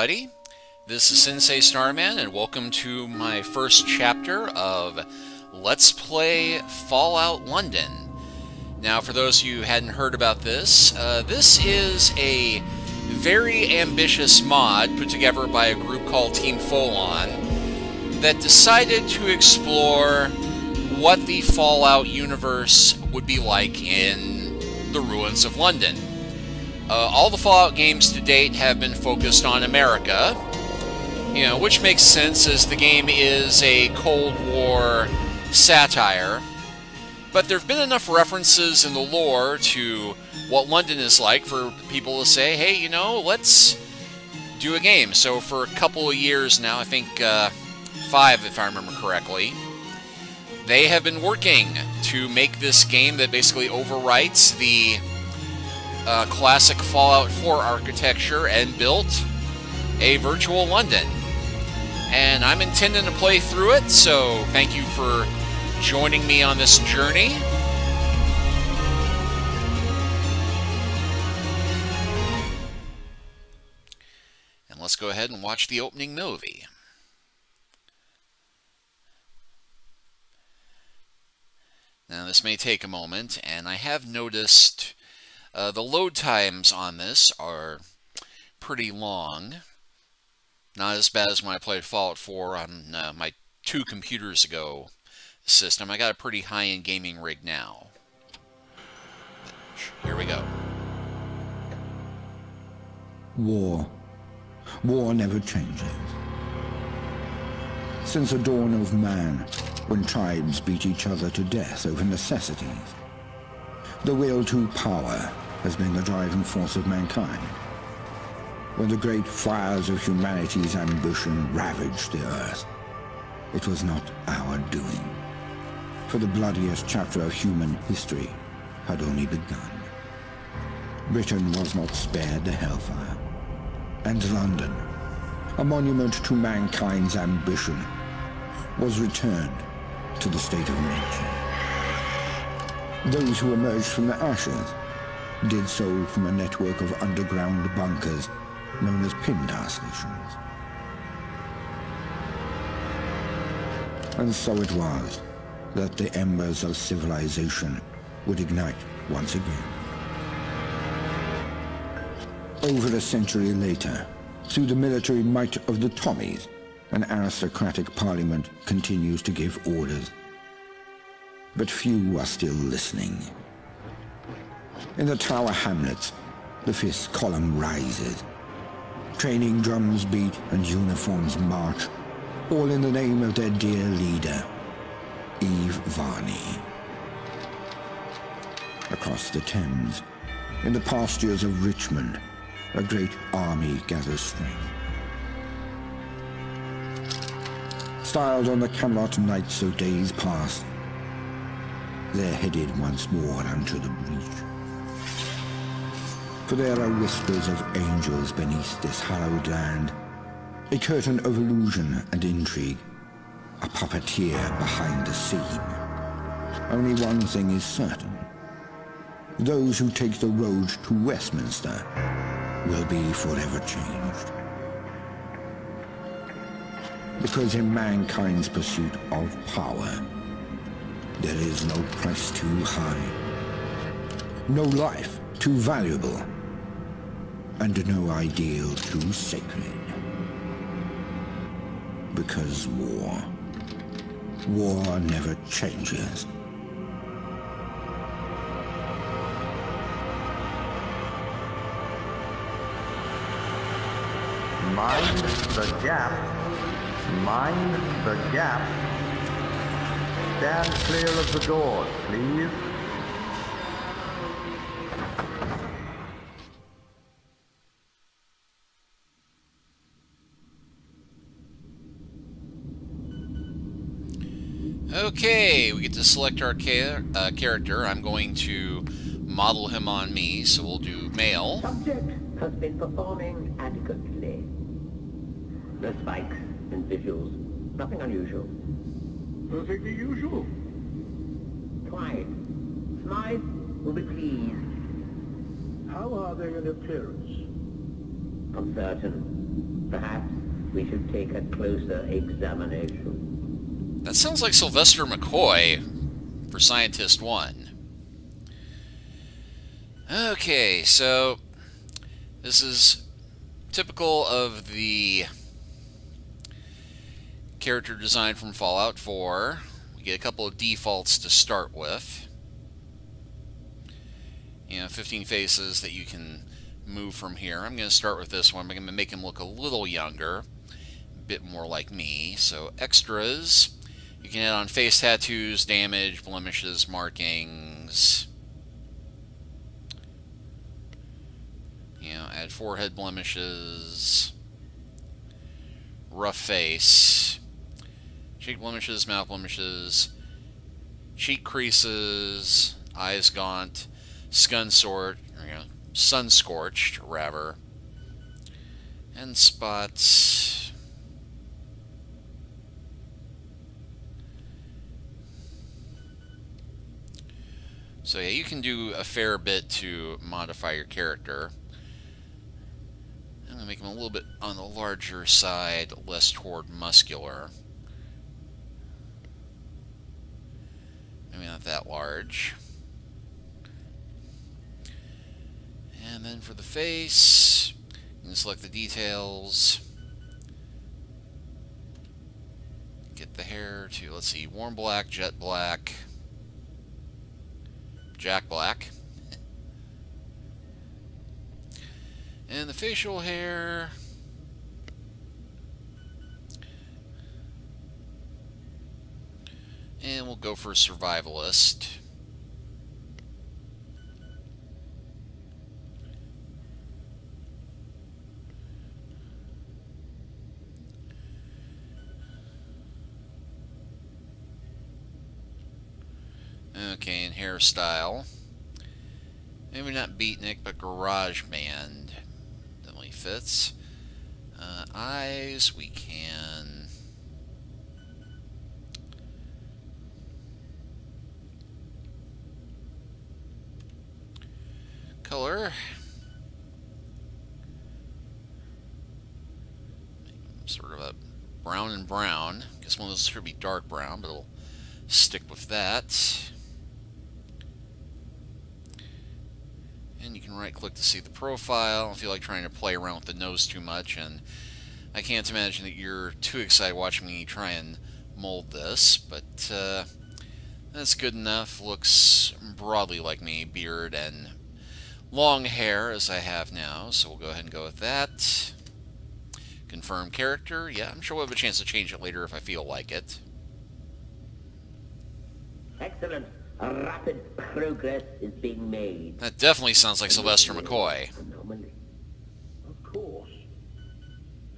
Everybody. This is Sensei Starman, and welcome to my first chapter of Let's Play Fallout London. Now, for those of you who hadn't heard about this, uh, this is a very ambitious mod put together by a group called Team Folon that decided to explore what the Fallout universe would be like in the ruins of London. Uh, all the Fallout games to date have been focused on America, you know, which makes sense as the game is a Cold War satire. But there have been enough references in the lore to what London is like for people to say, hey, you know, let's do a game. So for a couple of years now, I think uh, five if I remember correctly, they have been working to make this game that basically overwrites the uh, classic Fallout 4 architecture and built a virtual London. And I'm intending to play through it, so thank you for joining me on this journey. And let's go ahead and watch the opening movie. Now, this may take a moment, and I have noticed uh, the load times on this are pretty long. Not as bad as when I played Fallout 4 on uh, my two computers ago system. I got a pretty high-end gaming rig now. Here we go. War. War never changes. Since the dawn of man, when tribes beat each other to death over necessities, the will to power has been the driving force of mankind. When the great fires of humanity's ambition ravaged the earth, it was not our doing. For the bloodiest chapter of human history had only begun. Britain was not spared the hellfire. And London, a monument to mankind's ambition, was returned to the state of nature. Those who emerged from the ashes did so from a network of underground bunkers known as Pindar stations. And so it was that the embers of civilization would ignite once again. Over a century later, through the military might of the Tommies, an aristocratic parliament continues to give orders but few are still listening. In the Tower Hamlets, the fifth column rises. Training drums beat and uniforms march, all in the name of their dear leader, Eve Varney. Across the Thames, in the pastures of Richmond, a great army gathers strength. Styled on the Camelot Knights of days past, they're headed once more unto the breach. For there are whispers of angels beneath this hallowed land, a curtain of illusion and intrigue, a puppeteer behind the scene. Only one thing is certain. Those who take the road to Westminster will be forever changed. Because in mankind's pursuit of power, there is no price too high, no life too valuable, and no ideal too sacred. Because war, war never changes. Mind the gap. Mind the gap. Stand clear of the doors, please. Okay, we get to select our char uh, character. I'm going to model him on me, so we'll do male. Subject has been performing adequately. No spikes and visuals. Nothing unusual. Perfectly usual. Quiet. Smythe will be pleased. How are they in appearance? Uncertain. Perhaps we should take a closer examination. That sounds like Sylvester McCoy for Scientist 1. Okay, so this is typical of the character design from Fallout 4. We get a couple of defaults to start with. You know, 15 faces that you can move from here. I'm going to start with this one. I'm going to make him look a little younger, a bit more like me. So extras, you can add on face tattoos, damage, blemishes, markings. You know, add forehead blemishes, rough face, cheek blemishes, mouth blemishes, cheek creases, eyes gaunt, sun sort, you know, sun scorched, rather, and spots. So yeah, you can do a fair bit to modify your character. I'm going to make him a little bit on the larger side, less toward muscular. Maybe not that large. And then for the face, you can select the details. Get the hair to, let's see, warm black, jet black, jack black. And the facial hair... And we'll go for a survivalist. Okay, and hairstyle. Maybe not beatnik, but garage band definitely fits. Uh, eyes, we can... Sort of a brown and brown. I Guess one of those should be dark brown, but it'll stick with that. And you can right click to see the profile if feel like trying to play around with the nose too much and I can't imagine that you're too excited watching me try and mold this but uh, that's good enough looks broadly like me beard and long hair as I have now so we'll go ahead and go with that confirm character yeah I'm sure we'll have a chance to change it later if I feel like it Excellent. A rapid progress is being made. that definitely sounds like Sylvester McCoy. Of course.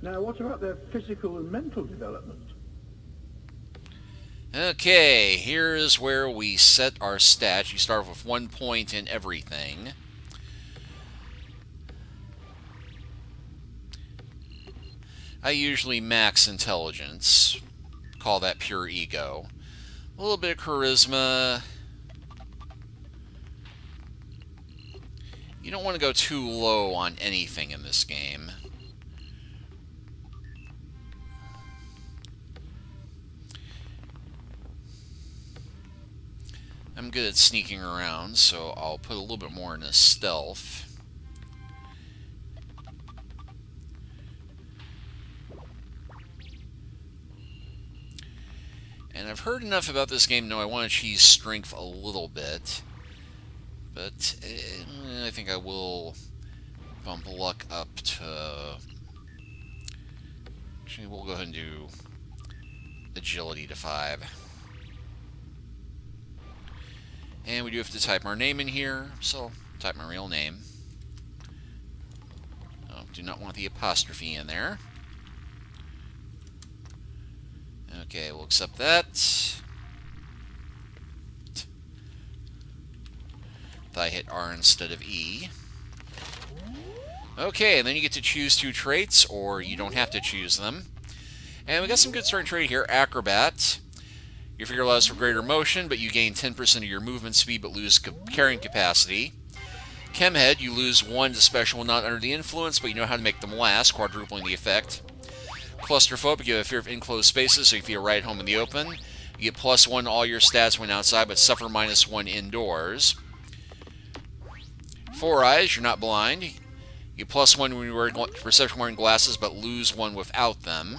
Now, what about their physical and mental development? Okay, here's where we set our stats. You start off with one point in everything. I usually max intelligence. Call that pure ego. A little bit of charisma. You don't want to go too low on anything in this game. I'm good at sneaking around, so I'll put a little bit more into stealth. Heard enough about this game to know I want to cheese strength a little bit. But eh, I think I will bump luck up to... Actually, we'll go ahead and do agility to 5. And we do have to type our name in here, so type my real name. Oh, do not want the apostrophe in there. Okay, we'll accept that. If I hit R instead of E. Okay, and then you get to choose two traits, or you don't have to choose them. And we got some good starting trait here, Acrobat. Your figure allows for greater motion, but you gain 10% of your movement speed but lose ca carrying capacity. Chemhead, you lose one to special not under the influence, but you know how to make them last, quadrupling the effect. Claustrophobic, you have a fear of enclosed spaces, so if you feel right at home in the open. You get plus one all your stats when outside, but suffer minus one indoors. Four eyes, you're not blind. You get plus one when you wear perception wearing glasses, but lose one without them.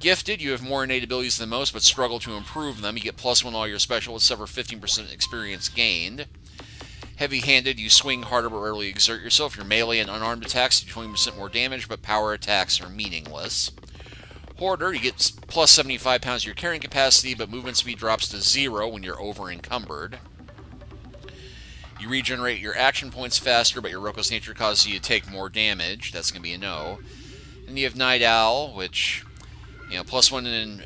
Gifted, you have more innate abilities than most, but struggle to improve them. You get plus one all your special, suffer 15% experience gained. Heavy-handed, you swing harder but rarely exert yourself. Your melee and unarmed attacks do 20% more damage, but power attacks are meaningless. Hoarder, you get plus 75 pounds of your carrying capacity, but movement speed drops to zero when you're over-encumbered. You regenerate your action points faster, but your reckless nature causes you to take more damage. That's going to be a no. And you have Night Owl, which you know, plus one in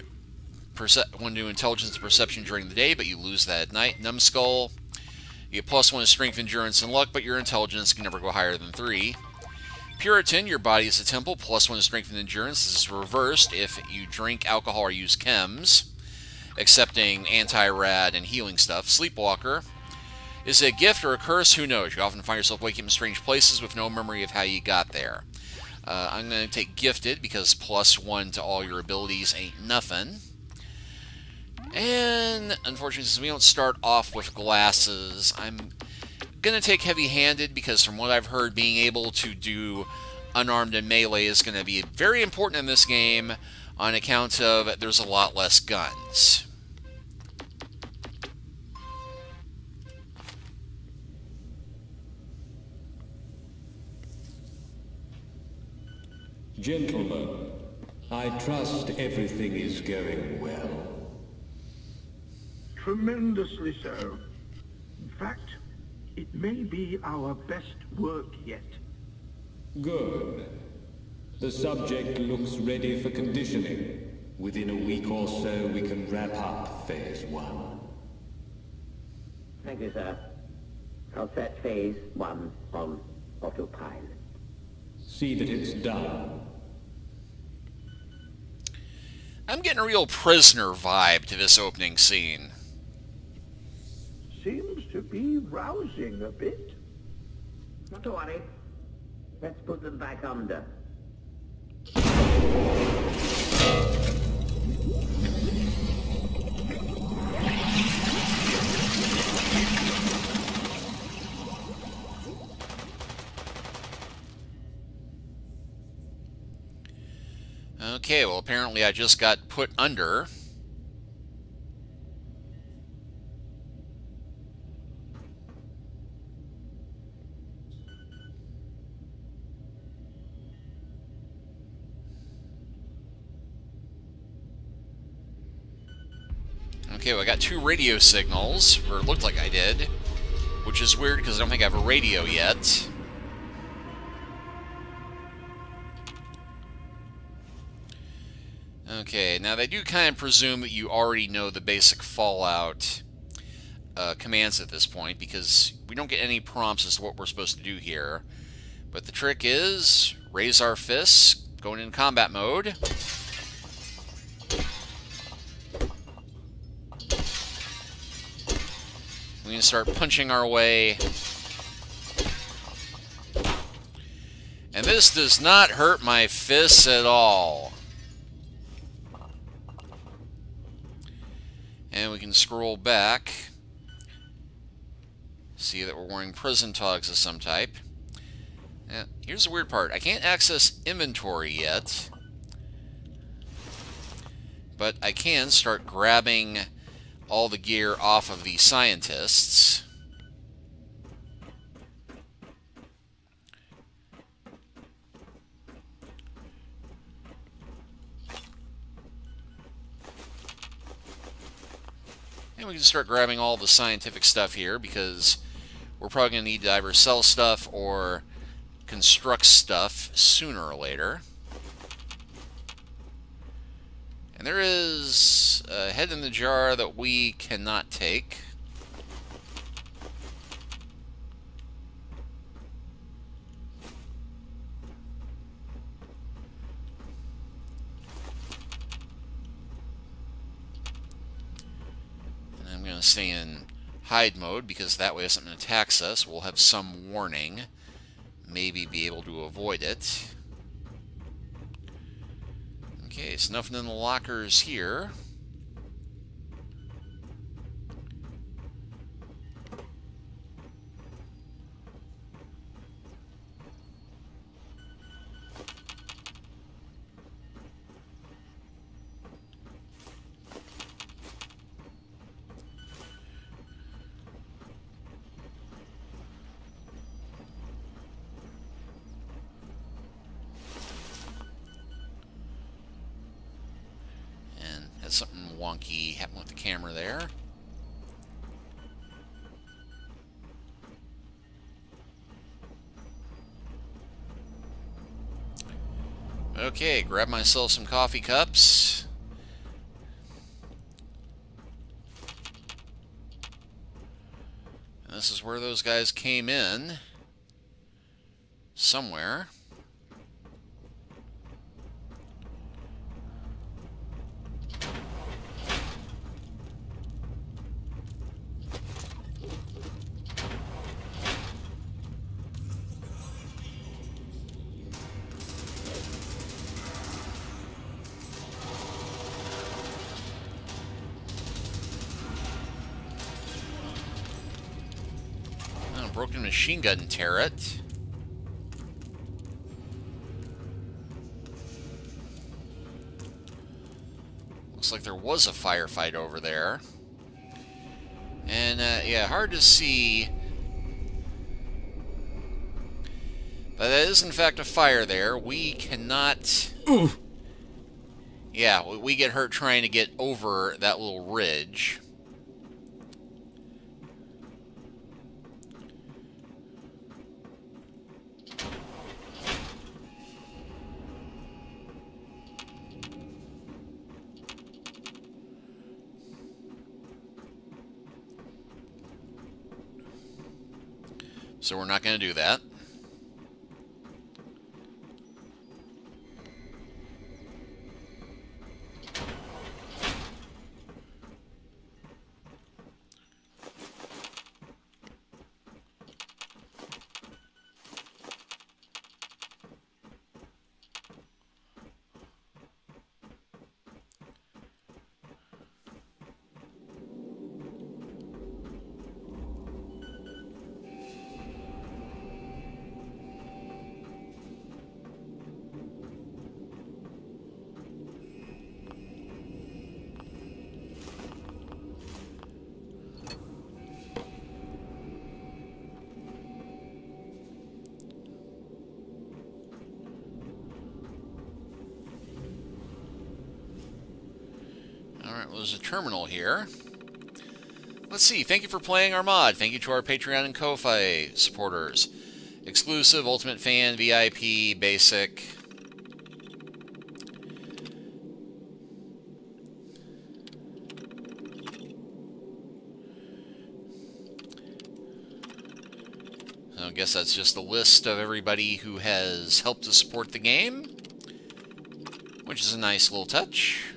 one to intelligence and perception during the day, but you lose that at night. Numbskull, you get plus one in strength, endurance, and luck, but your intelligence can never go higher than three. Puritan, your body is a temple, plus one in strength and endurance. This is reversed if you drink alcohol or use chems, accepting anti-rad and healing stuff. Sleepwalker is a gift or a curse, who knows? You often find yourself waking in strange places with no memory of how you got there. Uh, I'm going to take Gifted because plus one to all your abilities ain't nothing. And unfortunately, since we don't start off with glasses, I'm going to take Heavy-Handed because from what I've heard, being able to do unarmed and melee is going to be very important in this game on account of there's a lot less guns. Gentlemen, I trust everything is going well. Tremendously so. In fact, it may be our best work yet. Good. The subject looks ready for conditioning. Within a week or so, we can wrap up Phase 1. Thank you, sir. I'll set Phase 1 on autopilot. See that it's done. I'm getting a real prisoner vibe to this opening scene. Seems to be rousing a bit. Not to worry. Let's put them back under. Okay, well apparently I just got put under. Two radio signals, or looked like I did, which is weird because I don't think I have a radio yet. Okay, now they do kind of presume that you already know the basic Fallout uh, commands at this point, because we don't get any prompts as to what we're supposed to do here. But the trick is, raise our fists, going in combat mode. We can start punching our way. And this does not hurt my fists at all. And we can scroll back. See that we're wearing prison togs of some type. Now, here's the weird part. I can't access inventory yet. But I can start grabbing all the gear off of the scientists. And we can start grabbing all the scientific stuff here because we're probably going to need to either sell stuff or construct stuff sooner or later. And there is a head in the jar that we cannot take. And I'm going to stay in hide mode because that way if something attacks us, we'll have some warning. Maybe be able to avoid it. Okay, so nothing in the lockers here. Something wonky happened with the camera there. Okay, grab myself some coffee cups. And this is where those guys came in. Somewhere. Broken machine gun turret. Looks like there was a firefight over there. And, uh, yeah, hard to see. But that is, in fact, a fire there. We cannot... Ooh. Yeah, we get hurt trying to get over that little ridge. So we're not going to do that. Alright, well, there's a terminal here. Let's see. Thank you for playing our mod. Thank you to our Patreon and Ko-Fi supporters. Exclusive, Ultimate Fan, VIP, Basic. I guess that's just a list of everybody who has helped to support the game, which is a nice little touch.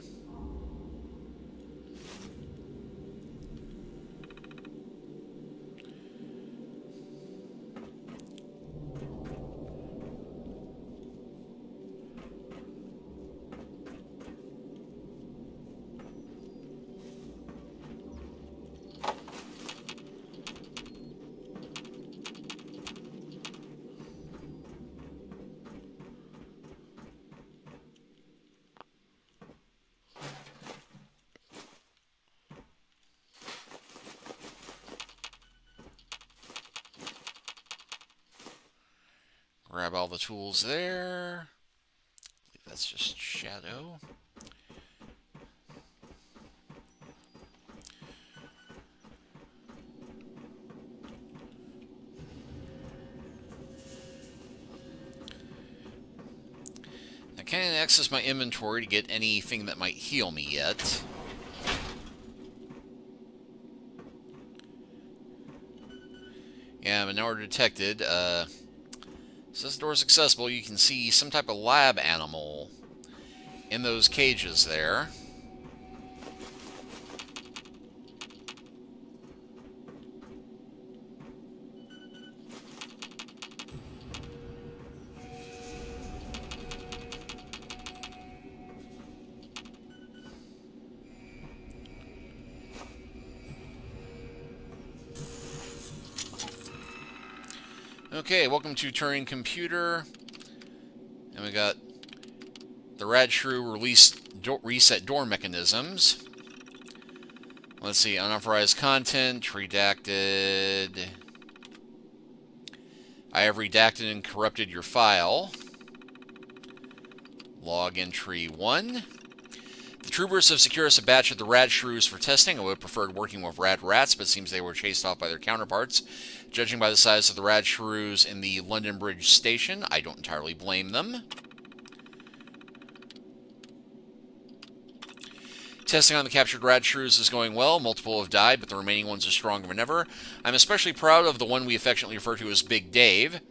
Grab all the tools there. That's just shadow. I can't access my inventory to get anything that might heal me yet. Yeah, but now we're detected. Uh, Says door is accessible. You can see some type of lab animal in those cages there. Okay, welcome to Turing Computer. And we got the Rad Shrew release do reset door mechanisms. Let's see, unauthorized content, redacted. I have redacted and corrupted your file. Log entry 1. Troopers have secured us a batch of the rad shrews for testing. I would have preferred working with rad rats, but it seems they were chased off by their counterparts. Judging by the size of the rad shrews in the London Bridge station, I don't entirely blame them. Testing on the captured rad shrews is going well. Multiple have died, but the remaining ones are stronger than ever. I'm especially proud of the one we affectionately refer to as Big Dave.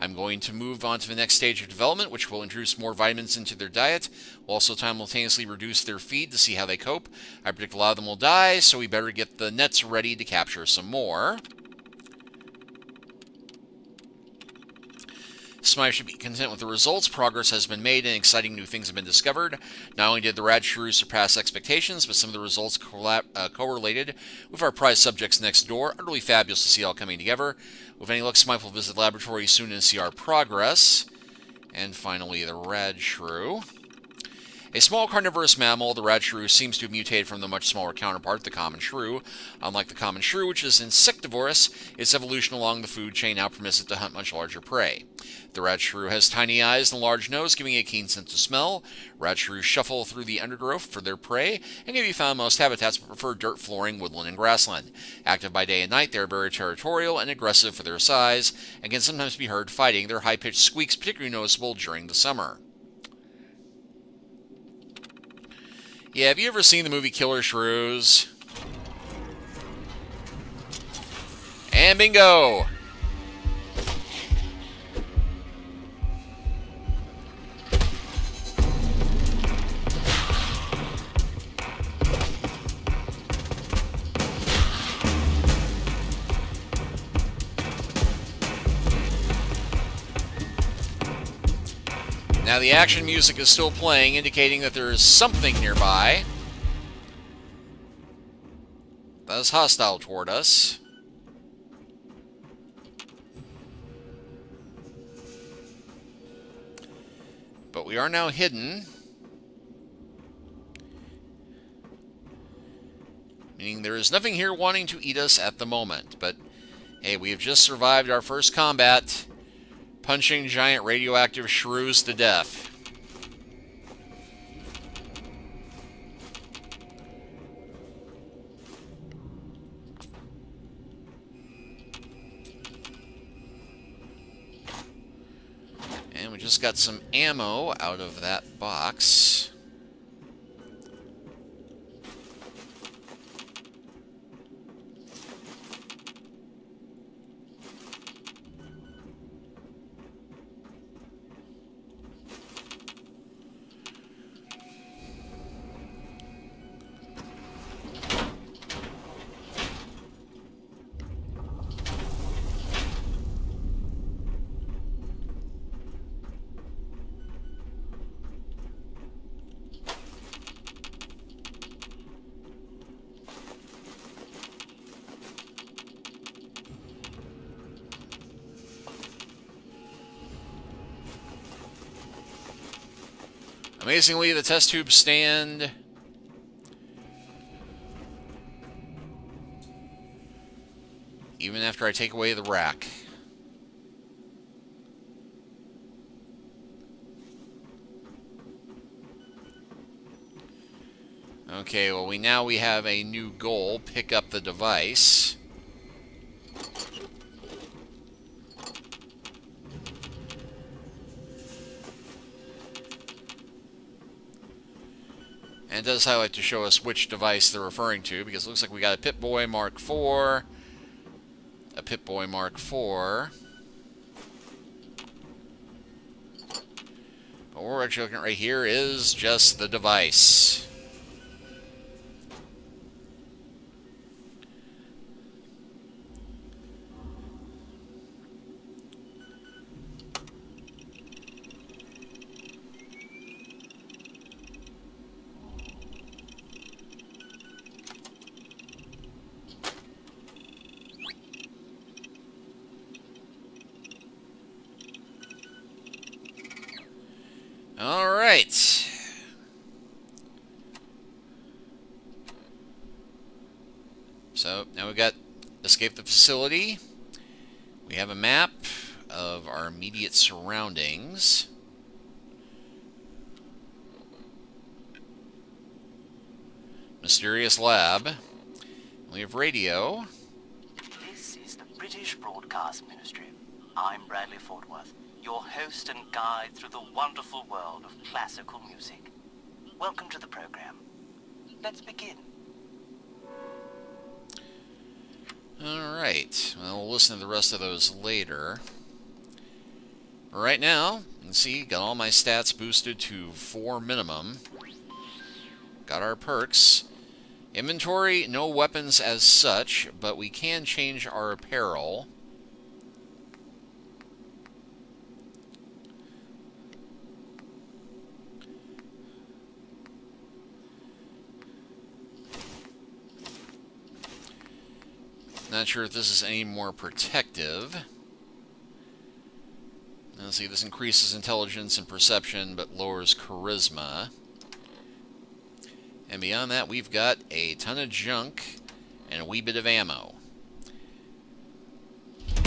I'm going to move on to the next stage of development, which will introduce more vitamins into their diet. We'll also simultaneously reduce their feed to see how they cope. I predict a lot of them will die, so we better get the nets ready to capture some more. Smythe should be content with the results. Progress has been made and exciting new things have been discovered. Not only did the Rad Shrews surpass expectations, but some of the results uh, correlated with our prize subjects next door. Utterly fabulous to see all coming together. With any luck, Smythe will visit the laboratory soon and see our progress. And finally, the Rad Shrew. A small carnivorous mammal, the rad shrew seems to have mutated from the much smaller counterpart, the common shrew. Unlike the common shrew, which is insectivorous, its evolution along the food chain now permits it to hunt much larger prey. The rad shrew has tiny eyes and a large nose, giving a keen sense of smell. Rad shrews shuffle through the undergrowth for their prey and can be found in most habitats but prefer dirt flooring, woodland, and grassland. Active by day and night, they are very territorial and aggressive for their size and can sometimes be heard fighting. Their high-pitched squeaks particularly noticeable during the summer. Yeah, have you ever seen the movie Killer Shrews? And bingo! Now the action music is still playing, indicating that there is something nearby that is hostile toward us. But we are now hidden. Meaning there is nothing here wanting to eat us at the moment. But, hey, we have just survived our first combat punching giant radioactive shrews to death. And we just got some ammo out of that box. Amazingly, the test tubes stand. Even after I take away the rack. Okay, well we now we have a new goal, pick up the device. Does highlight to show us which device they're referring to, because it looks like we got a Pip-Boy Mark IV, a Pip-Boy Mark IV. But what we're actually looking at right here is just the device. Right. So now we got escape the facility. We have a map of our immediate surroundings. Mysterious lab. We have radio. This is the British Broadcast Ministry. I'm Bradley Fortworth, your host and guide through the wonderful world of classical music. Welcome to the program. Let's begin. Alright, well, we'll listen to the rest of those later. Right now, you can see, got all my stats boosted to 4 minimum. Got our perks. Inventory, no weapons as such, but we can change our apparel. Not sure if this is any more protective. Let's see, this increases intelligence and perception, but lowers charisma. And beyond that, we've got a ton of junk and a wee bit of ammo. And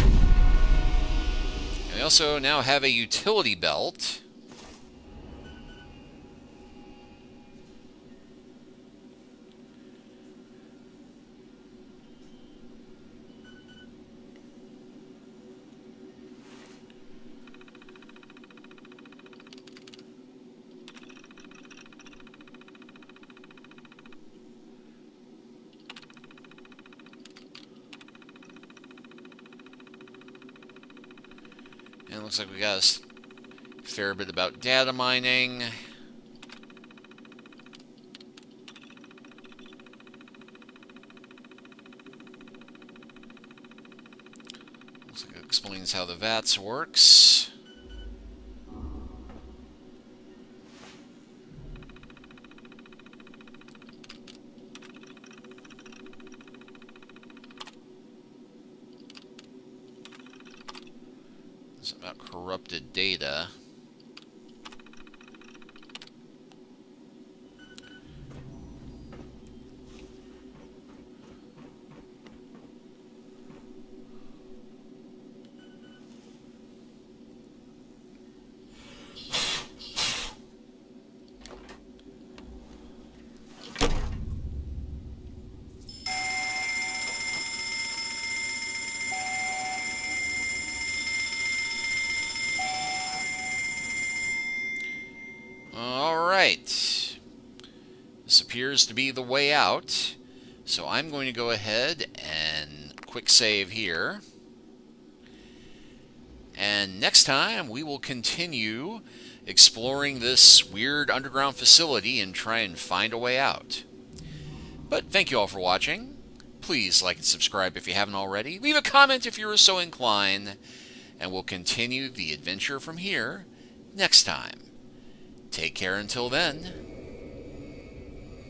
we also now have a utility belt. Looks like we got a fair bit about data mining. Looks like it explains how the VATS works. It's about corrupted data. Alright. This appears to be the way out. So I'm going to go ahead and quick save here. And next time we will continue exploring this weird underground facility and try and find a way out. But thank you all for watching. Please like and subscribe if you haven't already. Leave a comment if you are so inclined. And we'll continue the adventure from here next time. Take care until then.